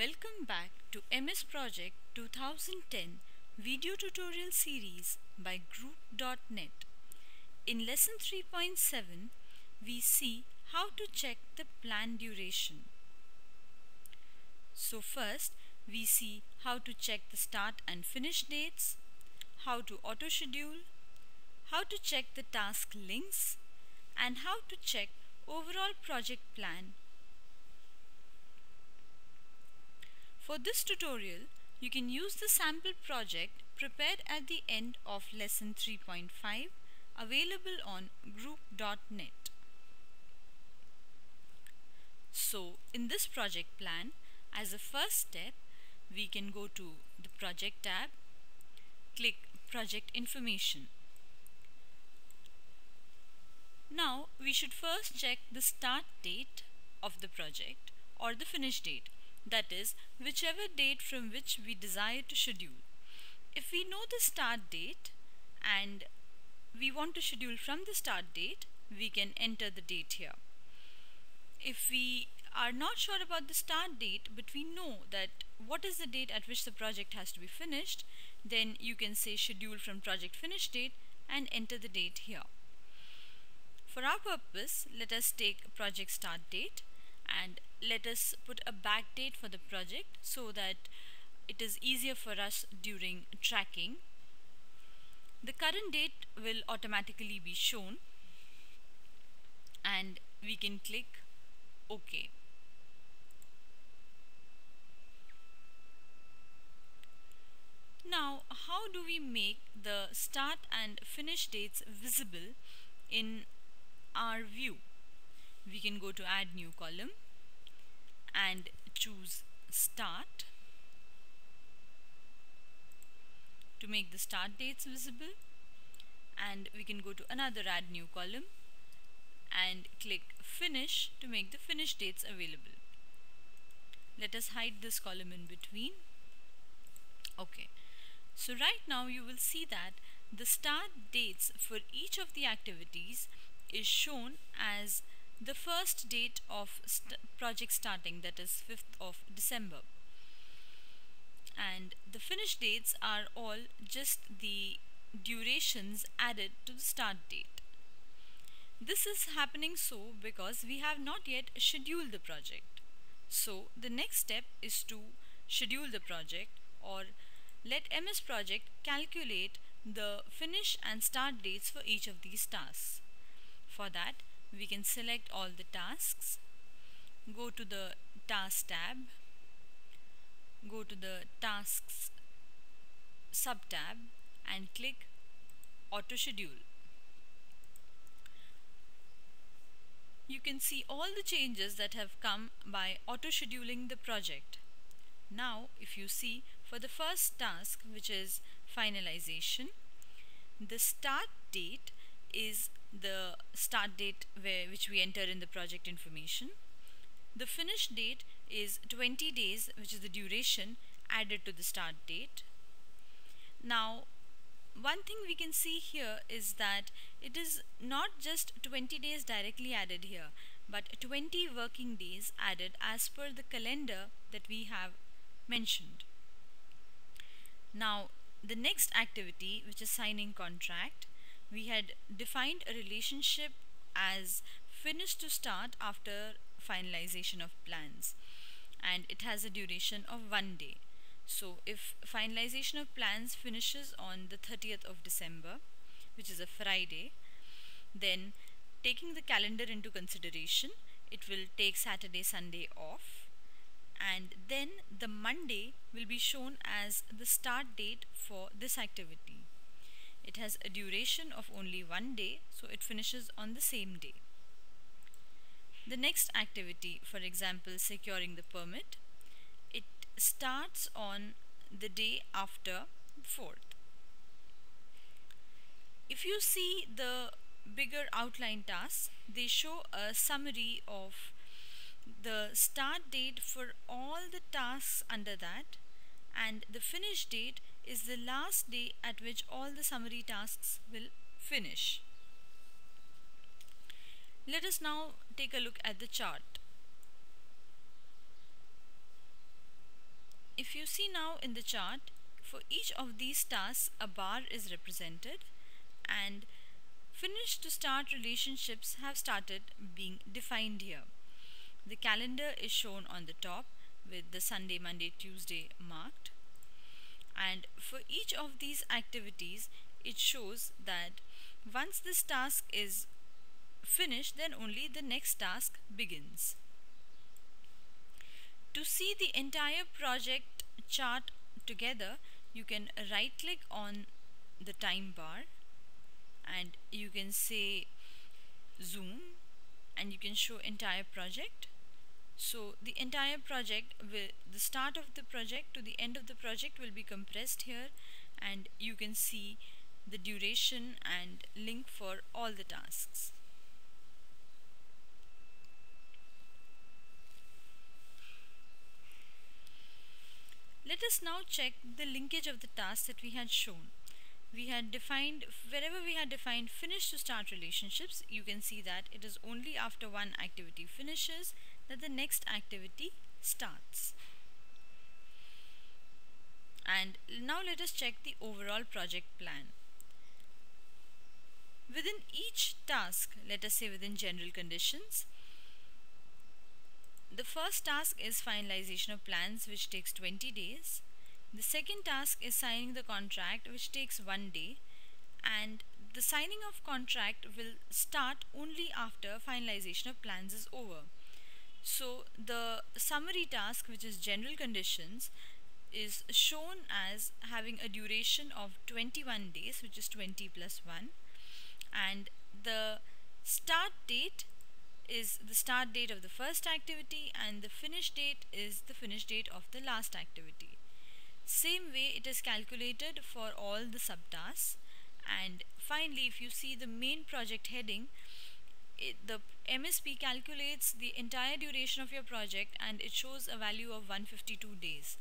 Welcome back to MS Project 2010 video tutorial series by grook.net. In lesson 3.7 we see how to check the plan duration. So first we see how to check the start and finish dates, how to auto schedule, how to check the task links and how to check overall project plan For this tutorial, you can use the sample project prepared at the end of lesson 3.5 available on grook.net. So in this project plan, as a first step, we can go to the project tab, click project information. Now we should first check the start date of the project or the finish date that is whichever date from which we desire to schedule. If we know the start date and we want to schedule from the start date, we can enter the date here. If we are not sure about the start date but we know that what is the date at which the project has to be finished, then you can say schedule from project finish date and enter the date here. For our purpose, let us take project start date and let us put a back date for the project so that it is easier for us during tracking. The current date will automatically be shown and we can click OK. Now how do we make the start and finish dates visible in our view? We can go to add new column and choose start to make the start dates visible. And we can go to another add new column and click finish to make the finish dates available. Let us hide this column in between. Okay. So right now you will see that the start dates for each of the activities is shown as the first date of st project starting that is 5th of December and the finish dates are all just the durations added to the start date. This is happening so because we have not yet scheduled the project. So the next step is to schedule the project or let MS Project calculate the finish and start dates for each of these tasks. For that we can select all the tasks. Go to the task tab. Go to the tasks sub tab and click auto schedule. You can see all the changes that have come by auto scheduling the project. Now if you see for the first task which is finalization the start date is the start date where, which we enter in the project information. The finish date is 20 days which is the duration added to the start date. Now one thing we can see here is that it is not just 20 days directly added here but 20 working days added as per the calendar that we have mentioned. Now the next activity which is signing contract we had defined a relationship as finish to start after finalization of plans. And it has a duration of one day. So if finalization of plans finishes on the 30th of December which is a Friday then taking the calendar into consideration it will take Saturday Sunday off. And then the Monday will be shown as the start date for this activity it has a duration of only one day, so it finishes on the same day. The next activity, for example, securing the permit, it starts on the day after 4th. If you see the bigger outline tasks, they show a summary of the start date for all the tasks under that and the finish date is the last day at which all the summary tasks will finish. Let us now take a look at the chart. if you see now in the chart, for each of these tasks a bar is represented and finish to start relationships have started being defined here. The calendar is shown on the top with the Sunday, Monday, Tuesday marked and for each of these activities it shows that once this task is finished then only the next task begins. To see the entire project chart together you can right click on the time bar and you can say zoom and you can show entire project so the entire project will the start of the project to the end of the project will be compressed here and you can see the duration and link for all the tasks Let us now check the linkage of the tasks that we had shown. We had defined, wherever we had defined finish to start relationships, you can see that it is only after one activity finishes that the next activity starts. And now let us check the overall project plan. Within each task, let us say within general conditions, the first task is finalization of plans which takes 20 days. The second task is signing the contract which takes one day and the signing of contract will start only after finalization of plans is over. So the summary task which is general conditions is shown as having a duration of 21 days which is 20 plus 1 and the start date is the start date of the first activity and the finish date is the finish date of the last activity. Same way it is calculated for all the subtasks and finally if you see the main project heading it, the MSP calculates the entire duration of your project and it shows a value of 152 days.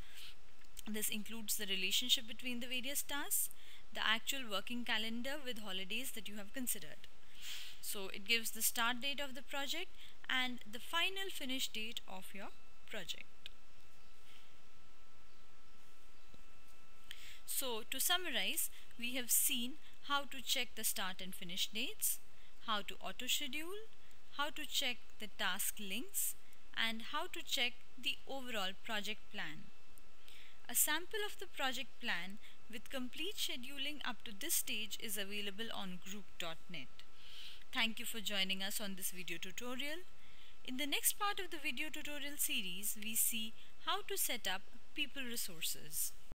This includes the relationship between the various tasks, the actual working calendar with holidays that you have considered. So it gives the start date of the project and the final finish date of your project. So to summarize, we have seen how to check the start and finish dates, how to auto schedule, how to check the task links and how to check the overall project plan. A sample of the project plan with complete scheduling up to this stage is available on grook.net. Thank you for joining us on this video tutorial. In the next part of the video tutorial series, we see how to set up people resources.